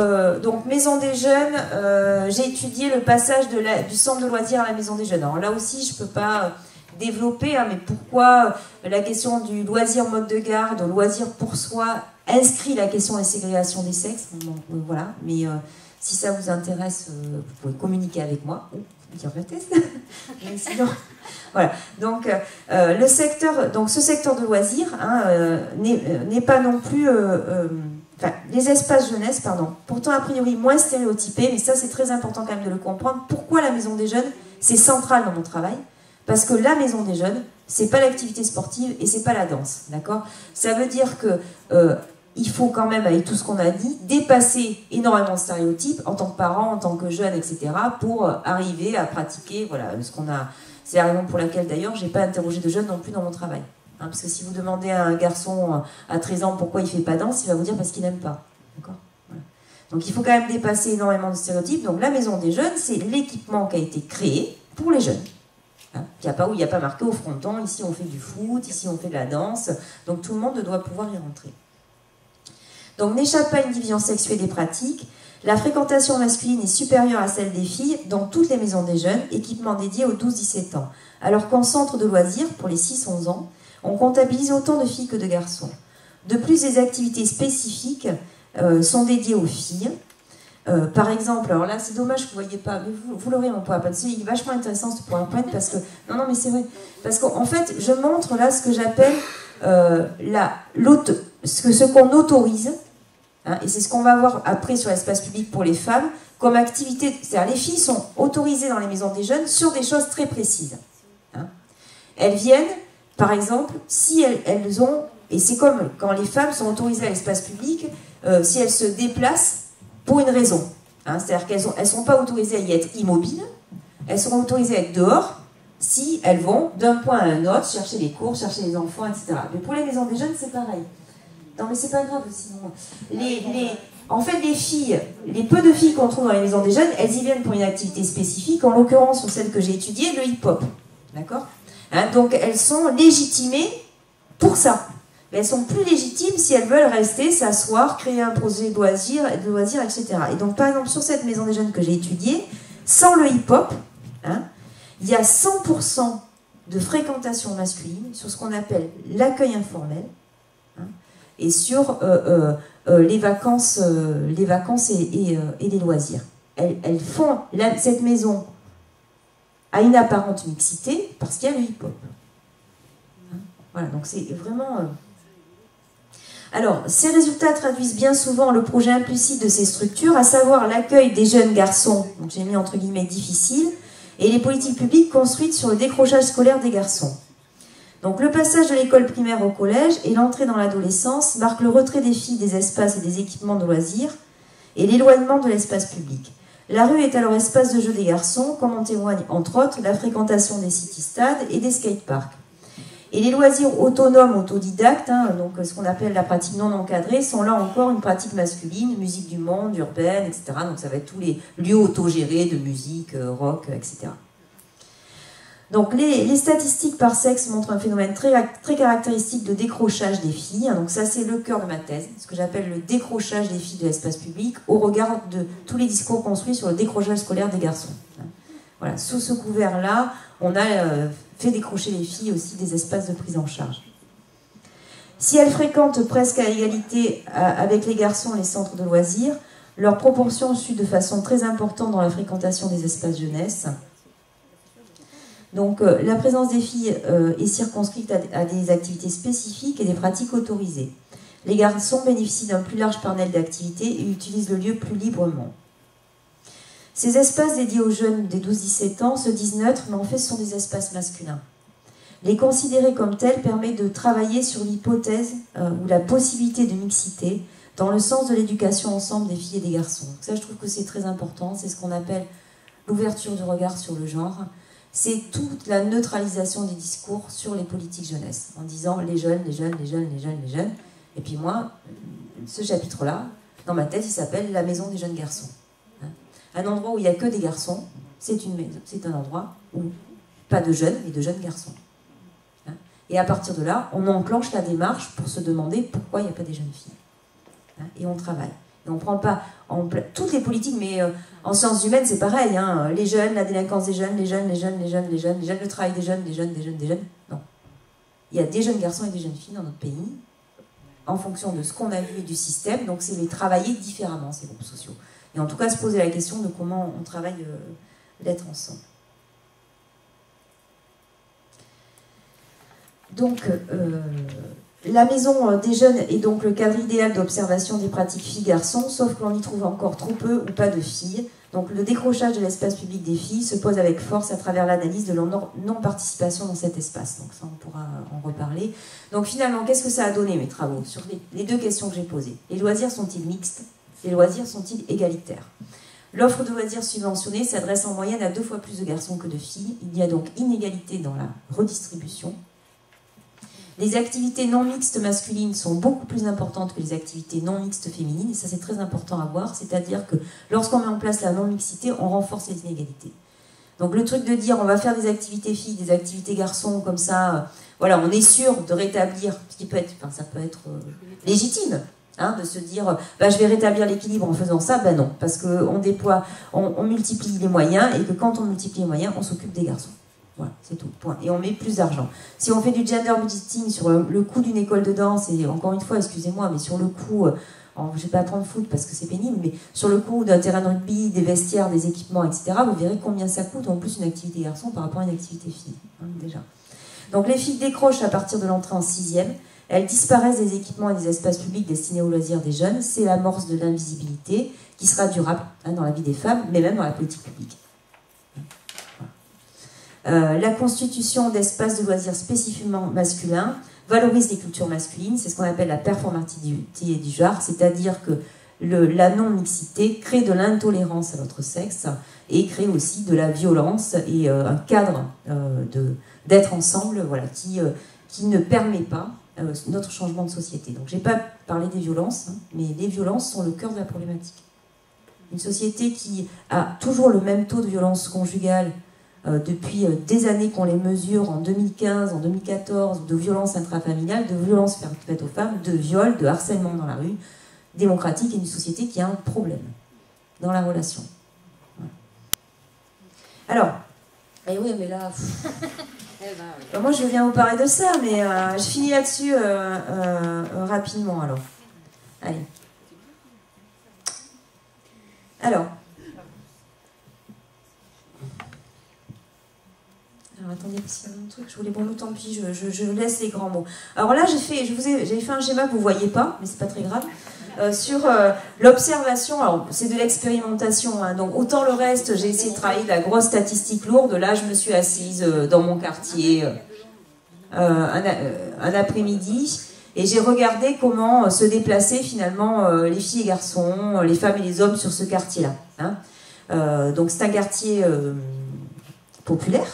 euh, donc maison des jeunes, euh, j'ai étudié le passage du centre de loisirs à la maison des jeunes. Alors là aussi, je ne peux pas développer, hein, mais pourquoi la question du loisir mode de garde, loisir pour soi, inscrit la question de la ségrégation des sexes. voilà, mais si ça vous intéresse, vous pouvez communiquer avec moi le test. voilà. Donc, le secteur, donc ce secteur de loisirs hein, n'est pas non plus enfin, les espaces jeunesse, pardon, pourtant a priori moins stéréotypés, mais ça c'est très important quand même de le comprendre. Pourquoi la maison des jeunes C'est central dans mon travail, parce que la maison des jeunes, c'est pas l'activité sportive et c'est pas la danse, d'accord? Ça veut dire que euh, il faut quand même, avec tout ce qu'on a dit, dépasser énormément de stéréotypes en tant que parent, en tant que jeune, etc., pour euh, arriver à pratiquer, voilà, ce qu'on a. C'est la raison pour laquelle d'ailleurs j'ai pas interrogé de jeunes non plus dans mon travail. Hein, parce que si vous demandez à un garçon à 13 ans pourquoi il ne fait pas danse, il va vous dire parce qu'il n'aime pas. Donc il faut quand même dépasser énormément de stéréotypes. Donc la maison des jeunes, c'est l'équipement qui a été créé pour les jeunes. Hein, il n'y a pas a pas marqué au fronton, ici on fait du foot, ici on fait de la danse. Donc tout le monde doit pouvoir y rentrer. Donc n'échappe pas une division sexuée des pratiques. La fréquentation masculine est supérieure à celle des filles dans toutes les maisons des jeunes, équipement dédié aux 12-17 ans. Alors qu'en centre de loisirs, pour les 6-11 ans, on comptabilise autant de filles que de garçons. De plus, des activités spécifiques euh, sont dédiées aux filles. Euh, par exemple, alors là, c'est dommage que vous ne voyez pas, mais vous, vous l'aurez mon PowerPoint. Il est vachement intéressant ce PowerPoint parce que. Non, non, mais c'est vrai. Parce qu'en fait, je montre là ce que j'appelle euh, ce, ce qu'on autorise, hein, et c'est ce qu'on va voir après sur l'espace public pour les femmes, comme activité. C'est-à-dire, les filles sont autorisées dans les maisons des jeunes sur des choses très précises. Hein. Elles viennent par exemple, si elles, ont, et c'est comme quand les femmes sont autorisées à l'espace public, euh, si elles se déplacent pour une raison. Hein, c'est-à-dire qu'elles ne sont pas autorisées à y être immobiles, elles seront autorisées à être dehors si elles vont d'un point à un autre, chercher les cours, chercher les enfants, etc. Mais pour les maisons des jeunes, c'est pareil. Non, mais c'est pas grave, sinon. Les, en fait, les filles, les peu de filles qu'on trouve dans les maisons des jeunes, elles y viennent pour une activité spécifique, en l'occurrence, sur celle que j'ai étudiée, le hip-hop. D'accord? Hein, donc elles sont légitimées pour ça. Mais elles sont plus légitimes si elles veulent rester, s'asseoir, créer un projet de loisirs, de loisirs, etc. Et donc par exemple sur cette maison des jeunes que j'ai étudiée, sans le hip-hop, hein, il y a 100% de fréquentation masculine sur ce qu'on appelle l'accueil informel hein, et sur euh, euh, euh, les vacances, les vacances et, les loisirs. Elles, font cette maison à une apparente mixité parce qu'il y a le hip-hop. Voilà, donc c'est vraiment... Euh, Alors, ces résultats traduisent bien souvent le projet implicite de ces structures, à savoir l'accueil des jeunes garçons, donc j'ai mis entre guillemets difficile, et les politiques publiques construites sur le décrochage scolaire des garçons. Donc le passage de l'école primaire au collège et l'entrée dans l'adolescence marquent le retrait des filles des espaces et des équipements de loisirs et l'éloignement de l'espace public. La rue est alors espace de jeu des garçons, comme en témoigne entre autres la fréquentation des city-stades et des skateparks. Et les loisirs autonomes, autodidactes, hein, donc ce qu'on appelle la pratique non encadrée, sont là encore une pratique masculine, musique du monde, urbaine, etc. Donc ça va être tous les lieux autogérés de musique, euh, rock, etc. Donc les, statistiques par sexe montrent un phénomène très, caractéristique de décrochage des filles. Donc ça c'est le cœur de ma thèse, ce que j'appelle le décrochage des filles de l'espace public au regard de tous les discours construits sur le décrochage scolaire des garçons. Voilà, sous ce couvert-là, on a euh, fait décrocher les filles aussi des espaces de prise en charge. Si elles fréquentent presque à égalité avec les garçons les centres de loisirs, leur proportion suit de façon très importante dans la fréquentation des espaces jeunesse. Donc euh, la présence des filles euh, est circonscrite à, des activités spécifiques et des pratiques autorisées. Les garçons bénéficient d'un plus large panel d'activités et utilisent le lieu plus librement. Ces espaces dédiés aux jeunes des 12-17 ans se disent neutres, mais en fait ce sont des espaces masculins. Les considérer comme tels permet de travailler sur l'hypothèse euh, ou la possibilité de mixité dans le sens de l'éducation ensemble des filles et des garçons. ça, je trouve que c'est très important. C'est ce qu'on appelle l'ouverture du regard sur le genre c'est toute la neutralisation des discours sur les politiques jeunesse, en disant les jeunes, les jeunes, les jeunes, les jeunes, les jeunes. Et puis moi, ce chapitre-là, dans ma tête, il s'appelle La maison des jeunes garçons. Hein. Un endroit où il n'y a que des garçons, c'est un endroit où pas de jeunes, mais de jeunes garçons. Hein. Et à partir de là, on enclenche la démarche pour se demander pourquoi il n'y a pas des jeunes filles. Hein. Et on travaille. On prend pas toutes les politiques, mais euh, en sciences humaines, c'est pareil. Hein. Les jeunes, la délinquance des jeunes, les jeunes, les jeunes, les jeunes, les jeunes, les jeunes, le travail des jeunes, des jeunes, des jeunes, des jeunes. Non. Il y a des jeunes garçons et des jeunes filles dans notre pays, en fonction de ce qu'on a vu et du système. Donc, c'est les travailler différemment, ces groupes sociaux. Et en tout cas, se poser la question de comment on travaille euh, l'être ensemble. Donc, euh, la maison des jeunes est donc le cadre idéal d'observation des pratiques filles-garçons, sauf que l'on y trouve encore trop peu ou pas de filles. Donc le décrochage de l'espace public des filles se pose avec force à travers l'analyse de leur non-participation dans cet espace. Donc ça, on pourra en reparler. Donc finalement, qu'est-ce que ça a donné, mes travaux, sur les deux questions que j'ai posées? Les loisirs sont-ils mixtes? Les loisirs sont-ils égalitaires? L'offre de loisirs subventionnés s'adresse en moyenne à deux fois plus de garçons que de filles. Il y a donc inégalité dans la redistribution les activités non mixtes masculines sont beaucoup plus importantes que les activités non mixtes féminines, et ça c'est très important à voir, c'est-à-dire que lorsqu'on met en place la non-mixité, on renforce les inégalités. Donc le truc de dire on va faire des activités filles, des activités garçons, comme ça, euh, voilà, on est sûr de rétablir, ce qui peut être, ça peut être euh, légitime, hein, de se dire bah, je vais rétablir l'équilibre en faisant ça, ben non, parce qu'on déploie, on multiplie les moyens, et que quand on multiplie les moyens, on s'occupe des garçons. Voilà, c'est tout. Et on met plus d'argent. Si on fait du gender budgeting sur le coût d'une école de danse, et encore une fois, excusez-moi, mais sur le coût, euh, je ne vais pas prendre foot parce que c'est pénible, mais sur le coût d'un terrain de rugby, des vestiaires, des équipements, etc., vous verrez combien ça coûte en plus une activité garçon par rapport à une activité fille, hein, déjà. Donc les filles décrochent à partir de l'entrée en sixième. Elles disparaissent des équipements et des espaces publics destinés aux loisirs des jeunes. C'est l'amorce de l'invisibilité qui sera durable hein, dans la vie des femmes, mais même dans la politique publique. Euh, la constitution d'espaces de loisirs spécifiquement masculins valorise les cultures masculines, c'est ce qu'on appelle la performativité du genre, c'est-à-dire que la non-mixité crée de l'intolérance à l'autre sexe et crée aussi de la violence et euh, un cadre euh, d'être ensemble voilà, qui, ne permet pas notre changement de société. Donc, je n'ai pas parlé des violences, hein, mais les violences sont le cœur de la problématique. Une société qui a toujours le même taux de violence conjugale depuis euh, des années qu'on les mesure en 2015, en 2014, de violences intrafamiliales, de violences faites aux femmes, de viols, de harcèlement dans la rue, démocratique et une société qui a un problème dans la relation. Alors, et eh oui, mais là. Eh ben, moi, je viens vous parler de ça, mais euh, je finis là-dessus rapidement alors. Allez. Alors, Attendez, parce qu'il y a un truc, je voulais bon, tant pis, je, laisse les grands mots. Alors là, j'ai fait, je fait un schéma que vous voyez pas, mais c'est pas très grave, euh, sur euh, l'observation. Alors c'est de l'expérimentation, hein, donc autant le reste, j'ai essayé de travailler de la grosse statistique lourde. Là, je me suis assise euh, dans mon quartier un, un après-midi. Et j'ai regardé comment se déplaçaient finalement les filles et garçons, les femmes et les hommes sur ce quartier-là. Hein. donc c'est un quartier populaire,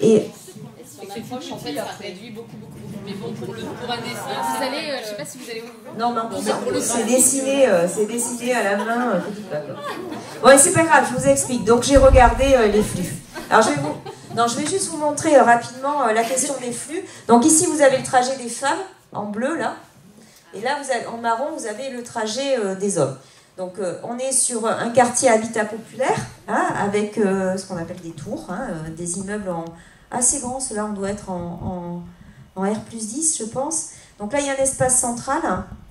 et proche, en fait, ça réduit beaucoup, beaucoup, beaucoup. Mais bon, pour, le, pour un dessin, vous allez, euh, je sais pas si vous allez. Non, non, c'est dessiné, euh, c'est dessiné à la main. Euh, ouais, c'est pas grave, je vous explique. Donc j'ai regardé les flux. Alors je vais vous, non, je vais juste vous montrer rapidement la question des flux. Donc ici, vous avez le trajet des femmes en bleu là, et là, vous avez, en marron, vous avez le trajet des hommes. Donc on est sur un quartier habitat populaire, hein, avec ce qu'on appelle des tours, hein, des immeubles en, assez grands. Cela, on doit être en, R plus 10, je pense. Donc là, il y a un espace central,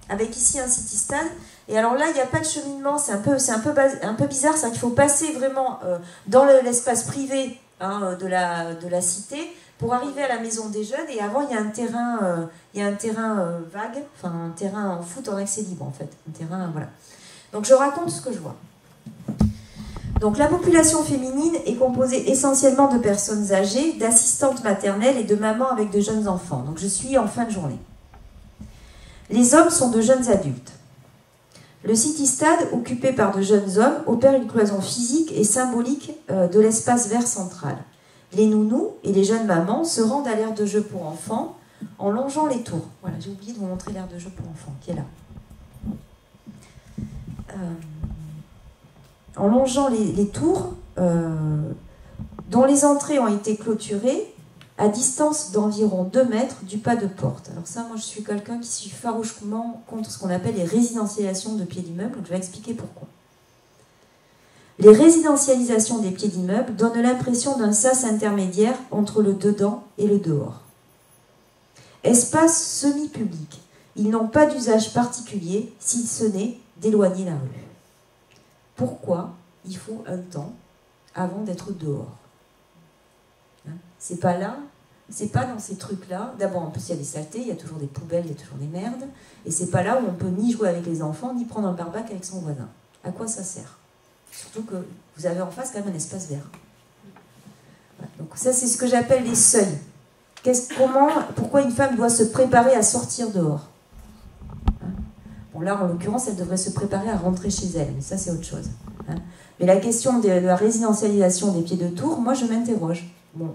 avec ici un city stade. Et alors là, il n'y a pas de cheminement, c'est un peu, c'est un peu, un peu bizarre, c'est qu'il faut passer vraiment dans l'espace privé hein, de, la, de la cité pour arriver à la maison des jeunes. Et avant, il y a un terrain, il y a un terrain vague, enfin un terrain en foot en accès libre en fait, un terrain, voilà. Donc je raconte ce que je vois. Donc la population féminine est composée essentiellement de personnes âgées, d'assistantes maternelles et de mamans avec de jeunes enfants. Donc je suis en fin de journée. Les hommes sont de jeunes adultes. Le City Stade, occupé par de jeunes hommes, opère une cloison physique et symbolique euh, de l'espace vert central. Les nounous et les jeunes mamans se rendent à l'aire de jeu pour enfants en longeant les tours. Voilà, j'ai oublié de vous montrer l'aire de jeu pour enfants qui est là. Euh, en longeant les, tours, euh, dont les entrées ont été clôturées, à distance d'environ 2 mètres du pas de porte. Alors ça, moi je suis quelqu'un qui suis farouchement contre ce qu'on appelle les résidentialisations de pieds d'immeuble, je vais expliquer pourquoi. Les résidentialisations des pieds d'immeuble donnent l'impression d'un sas intermédiaire entre le dedans et le dehors. Espace semi-public, ils n'ont pas d'usage particulier si ce n'est d'éloigner la rue. Pourquoi il faut un temps avant d'être dehors hein C'est pas là, c'est pas dans ces trucs-là. D'abord, en plus, il y a des saletés, il y a toujours des poubelles, il y a toujours des merdes. Et c'est pas là où on peut ni jouer avec les enfants, ni prendre un barbac avec son voisin. À quoi ça sert? Surtout que vous avez en face quand même un espace vert. Donc ça, c'est ce que j'appelle les seuils. comment, pourquoi une femme doit se préparer à sortir dehors? Bon, là, en l'occurrence, elle devrait se préparer à rentrer chez elle, mais ça, c'est autre chose. Hein mais la question de la résidentialisation des pieds de tour, moi, je m'interroge.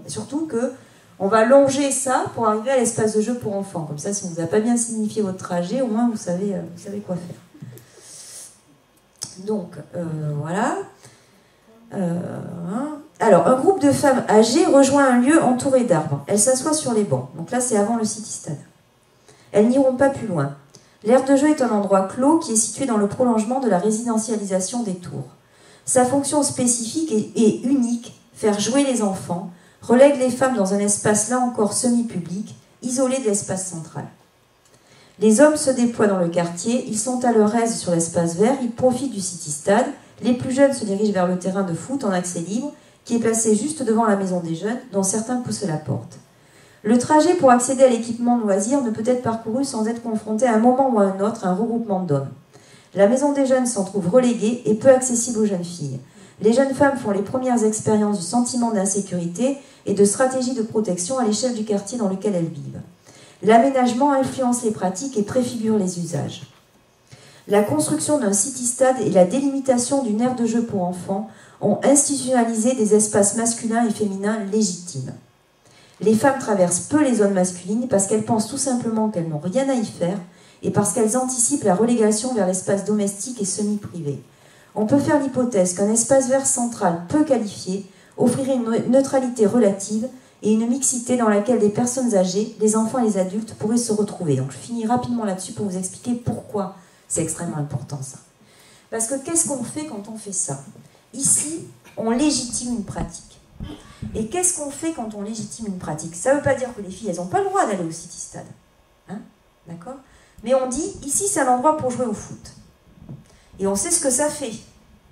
Surtout que on va longer ça pour arriver à l'espace de jeu pour enfants. Comme ça, si on ne vous a pas bien signifié votre trajet, au moins vous savez, euh, vous savez quoi faire. Donc, euh, voilà. Euh, hein. Alors, un groupe de femmes âgées rejoint un lieu entouré d'arbres. Elles s'assoient sur les bancs. Donc là, c'est avant le City Stade. Elles n'iront pas plus loin. L'aire de jeu est un endroit clos qui est situé dans le prolongement de la résidentialisation des tours. Sa fonction spécifique est, unique, faire jouer les enfants, relègue les femmes dans un espace là encore semi-public, isolé de l'espace central. Les hommes se déploient dans le quartier, ils sont à leur aise sur l'espace vert, ils profitent du City Stade. Les plus jeunes se dirigent vers le terrain de foot en accès libre, qui est placé juste devant la maison des jeunes, dont certains poussent la porte. Le trajet pour accéder à l'équipement de loisirs ne peut être parcouru sans être confronté à un moment ou à un autre à un regroupement d'hommes. La maison des jeunes s'en trouve reléguée et peu accessible aux jeunes filles. Les jeunes femmes font les premières expériences du sentiment d'insécurité et de stratégie de protection à l'échelle du quartier dans lequel elles vivent. L'aménagement influence les pratiques et préfigure les usages. La construction d'un city-stade et la délimitation d'une aire de jeu pour enfants ont institutionnalisé des espaces masculins et féminins légitimes. Les femmes traversent peu les zones masculines parce qu'elles pensent tout simplement qu'elles n'ont rien à y faire et parce qu'elles anticipent la relégation vers l'espace domestique et semi-privé. On peut faire l'hypothèse qu'un espace vert central peu qualifié offrirait une neutralité relative et une mixité dans laquelle les personnes âgées, les enfants et les adultes pourraient se retrouver. Donc je finis rapidement là-dessus pour vous expliquer pourquoi c'est extrêmement important ça. Parce que qu'est-ce qu'on fait quand on fait ça? Ici, on légitime une pratique. Et qu'est-ce qu'on fait quand on légitime une pratique? Ça ne veut pas dire que les filles, n'ont pas le droit d'aller au City Stade. Hein? D'accord? Mais on dit, ici, c'est un endroit pour jouer au foot. Et on sait ce que ça fait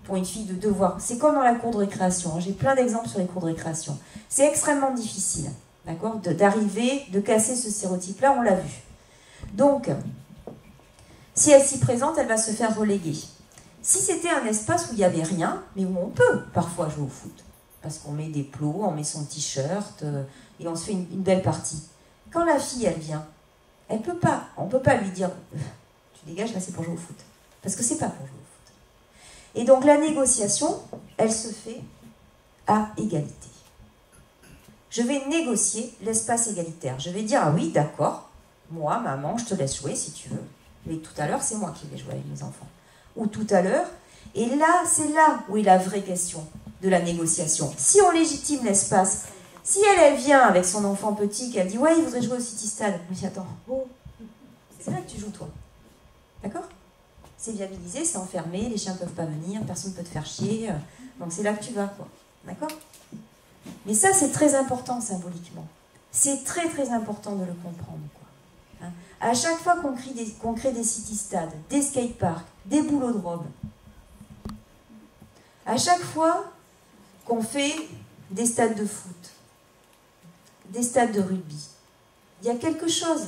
pour une fille de devoir. C'est comme dans la cour de récréation. J'ai plein d'exemples sur les cours de récréation. C'est extrêmement difficile, d'accord, d'arriver, de, casser ce stéréotype-là, on l'a vu. Donc, si elle s'y présente, elle va se faire reléguer. Si c'était un espace où il n'y avait rien, mais où on peut parfois jouer au foot, parce qu'on met des plots, on met son t-shirt euh, et on se fait une, belle partie. Quand la fille, elle vient, elle peut pas, on peut pas lui dire, tu dégages, là c'est pour jouer au foot, parce que c'est pas pour jouer et donc la négociation, elle se fait à égalité. Je vais négocier l'espace égalitaire. Je vais dire, ah oui, d'accord, moi, maman, je te laisse jouer si tu veux. Mais tout à l'heure, c'est moi qui vais jouer avec mes enfants. Ou tout à l'heure. Et là, c'est là où est la vraie question de la négociation. Si on légitime l'espace, si elle, elle vient avec son enfant petit, qu'elle dit, ouais, il voudrait jouer au City Stade. Mais attends, oh, c'est là que tu joues toi. D'accord? C'est viabilisé, c'est enfermé, les chiens ne peuvent pas venir, personne ne peut te faire chier. Donc c'est là que tu vas, quoi. D'accord? Mais ça, c'est très important symboliquement. C'est très très important de le comprendre. Quoi. Hein? À chaque fois qu'on crée des, des city-stades, des skateparks, des boulots de robe, à chaque fois qu'on fait des stades de foot, des stades de rugby, il y a quelque chose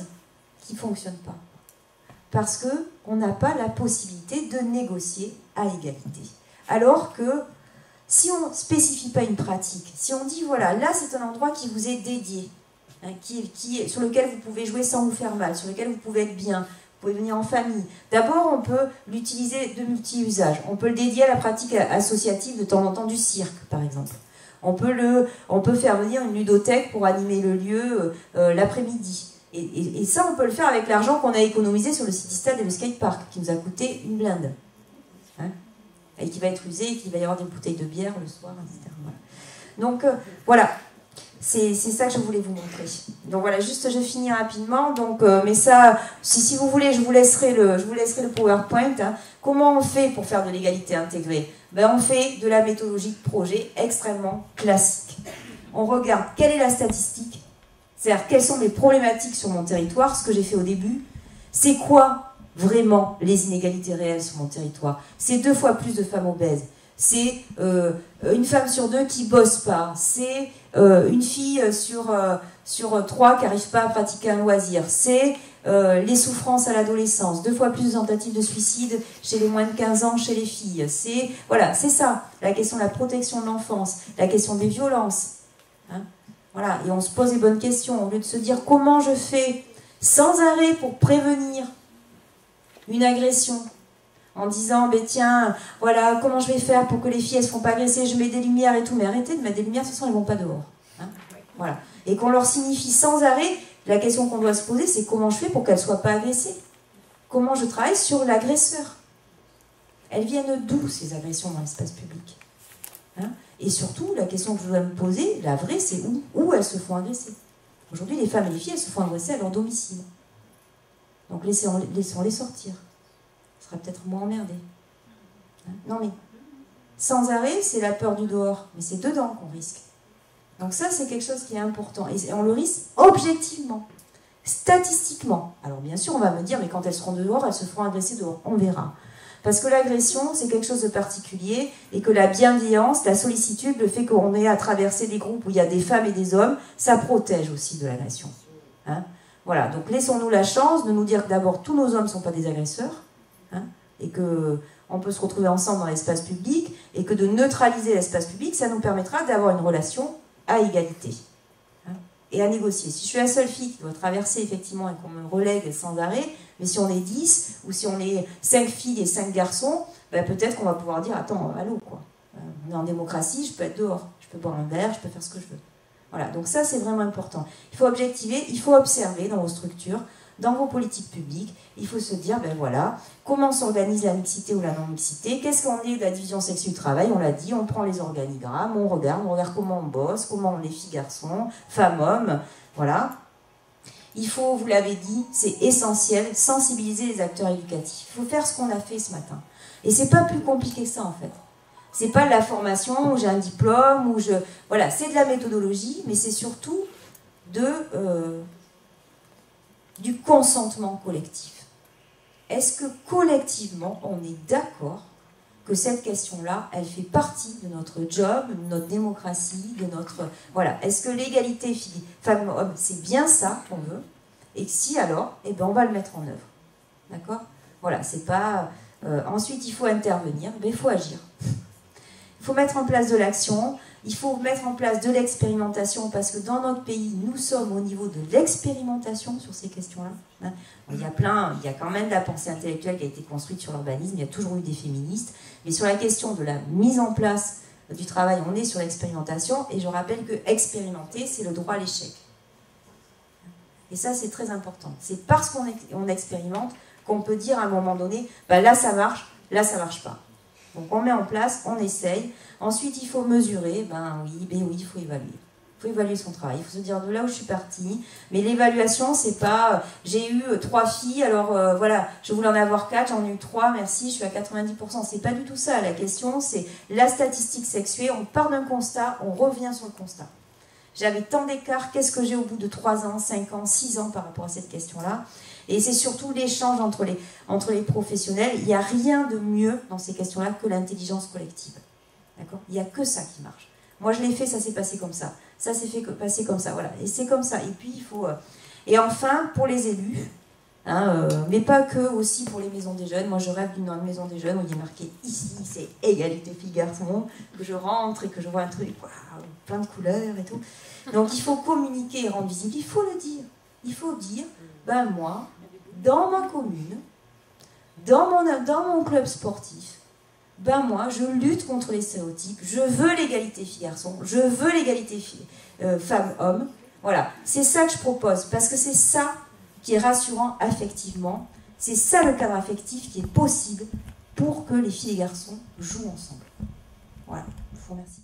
qui ne fonctionne pas parce qu'on n'a pas la possibilité de négocier à égalité. Alors que si on ne spécifie pas une pratique, si on dit voilà, là c'est un endroit qui vous est dédié, hein, sur lequel vous pouvez jouer sans vous faire mal, sur lequel vous pouvez être bien, pouvez venir en famille. D'abord, on peut l'utiliser de multi-usages. On peut le dédier à la pratique associative de temps en temps du cirque, par exemple. On peut, le, on peut faire venir une ludothèque pour animer le lieu euh, l'après-midi. Et, ça, on peut le faire avec l'argent qu'on a économisé sur le City Stade et le skatepark, qui nous a coûté une blinde. Hein et qui va être usé, et qu'il va y avoir des bouteilles de bière le soir, etc. Donc, euh, voilà. C'est ça que je voulais vous montrer. Donc voilà, juste je finis rapidement. Donc, euh, mais ça, si, vous voulez, je vous laisserai le, je vous laisserai le PowerPoint. Hein. Comment on fait pour faire de l'égalité intégrée? Ben, On fait de la méthodologie de projet extrêmement classique. On regarde quelle est la statistique, c'est-à-dire quelles sont les problématiques sur mon territoire, ce que j'ai fait au début. C'est quoi vraiment les inégalités réelles sur mon territoire? C'est deux fois plus de femmes obèses c'est euh, une femme sur deux qui bosse pas, c'est une fille sur, euh, sur trois qui n'arrive pas à pratiquer un loisir, c'est les souffrances à l'adolescence, deux fois plus de tentatives de suicide chez les moins de 15 ans, chez les filles, c'est voilà, c'est ça, la question de la protection de l'enfance, la question des violences. Hein. voilà, et on se pose les bonnes questions, au lieu de se dire comment je fais sans arrêt pour prévenir une agression, en disant, ben tiens, voilà, comment je vais faire pour que les filles, elles se font pas agresser, je mets des lumières et tout, mais arrêtez de mettre des lumières, de toute façon, elles vont pas dehors. Hein. voilà. Et qu'on leur signifie sans arrêt, la question qu'on doit se poser, c'est comment je fais pour qu'elles soient pas agressées? Comment je travaille sur l'agresseur? Elles viennent d'où, ces agressions dans l'espace public hein? Et surtout, la question que je dois me poser, la vraie, c'est où, où elles se font agresser? Aujourd'hui, les femmes et les filles, elles se font agresser à leur domicile. Donc laissons-les sortir peut-être moins emmerdé. Hein? Non mais, sans arrêt, c'est la peur du dehors, mais c'est dedans qu'on risque. Donc ça, c'est quelque chose qui est important. Et on le risque objectivement, statistiquement. Alors bien sûr, on va me dire, mais quand elles seront dehors, elles se feront agresser dehors. On verra. Parce que l'agression, c'est quelque chose de particulier et que la bienveillance, la sollicitude, le fait qu'on ait à traverser des groupes où il y a des femmes et des hommes, ça protège aussi de l'agression. Hein? Voilà, donc laissons-nous la chance de nous dire que d'abord, tous nos hommes ne sont pas des agresseurs, Hein, et que on peut se retrouver ensemble dans l'espace public, et que de neutraliser l'espace public, ça nous permettra d'avoir une relation à égalité. Hein, et à négocier. Si je suis la seule fille qui doit traverser effectivement et qu'on me relègue sans arrêt, mais si on est 10, ou si on est 5 filles et 5 garçons, ben peut-être qu'on va pouvoir dire Attends, allô, quoi. Euh, on est en démocratie, je peux être dehors, je peux boire un verre, je peux faire ce que je veux. Voilà, donc ça c'est vraiment important. Il faut objectiver, il faut observer dans vos structures dans vos politiques publiques, il faut se dire, ben voilà, comment s'organise la mixité ou la non-mixité, qu'est-ce qu'on est de la division sexuelle du travail, on l'a dit, on prend les organigrammes, on regarde, on regarde comment on bosse, comment on est filles, garçons, femmes, hommes, voilà. Il faut, vous l'avez dit, c'est essentiel, sensibiliser les acteurs éducatifs. Il faut faire ce qu'on a fait ce matin. Et c'est pas plus compliqué que ça en fait. C'est pas de la formation où j'ai un diplôme, où je. Voilà, c'est de la méthodologie, mais c'est surtout de euh, du consentement collectif. Est-ce que collectivement, on est d'accord que cette question-là, elle fait partie de notre job, de notre démocratie, de notre... Voilà. Est-ce que l'égalité femmes-hommes, c'est bien ça qu'on veut? Et si alors, eh ben, on va le mettre en œuvre. D'accord? Voilà, c'est pas... Euh, ensuite, il faut intervenir, mais il faut agir. Il faut mettre en place de l'action. Il faut mettre en place de l'expérimentation parce que dans notre pays, nous sommes au niveau de l'expérimentation sur ces questions-là. Il y a plein, il y a quand même de la pensée intellectuelle qui a été construite sur l'urbanisme, il y a toujours eu des féministes, mais sur la question de la mise en place du travail, on est sur l'expérimentation et je rappelle que expérimenter, c'est le droit à l'échec. Et ça, c'est très important. C'est parce qu'on expérimente qu'on peut dire à un moment donné, bah là ça marche, là ça marche pas. Donc on met en place, on essaye. Ensuite, il faut mesurer. Ben oui, ben oui, il faut évaluer. Il faut évaluer son travail. Il faut se dire de là où je suis partie. Mais l'évaluation, c'est pas euh, j'ai eu euh, trois filles, alors euh, voilà, je voulais en avoir quatre, j'en ai eu trois, merci, je suis à 90%. C'est pas du tout ça. La question, c'est la statistique sexuée. On part d'un constat, on revient sur le constat. J'avais tant d'écart, qu'est-ce que j'ai au bout de 3 ans, 5 ans, 6 ans par rapport à cette question-là? Et c'est surtout l'échange entre les, entre les professionnels. Il n'y a rien de mieux dans ces questions-là que l'intelligence collective. D'accord? Il n'y a que ça qui marche. Moi, je l'ai fait, ça s'est passé comme ça. Ça s'est fait passer comme ça, voilà. Et c'est comme ça. Et puis, il faut... Euh, et enfin, pour les élus, hein, euh, mais pas que, aussi pour les maisons des jeunes. Moi, je rêve d'une maison des jeunes où il est marqué ici, c'est égalité filles-garçons, que je rentre et que je vois un truc, plein de couleurs et tout. Donc, il faut communiquer et rendre visible. Il faut le dire. Il faut dire, ben moi, dans ma commune, dans mon, dans mon club sportif, ben moi, je lutte contre les stéréotypes, je veux l'égalité filles-garçons, je veux l'égalité euh, femmes-hommes. Voilà, c'est ça que je propose, parce que c'est ça qui est rassurant affectivement, c'est ça le cadre affectif qui est possible pour que les filles et garçons jouent ensemble. Voilà, je vous remercie.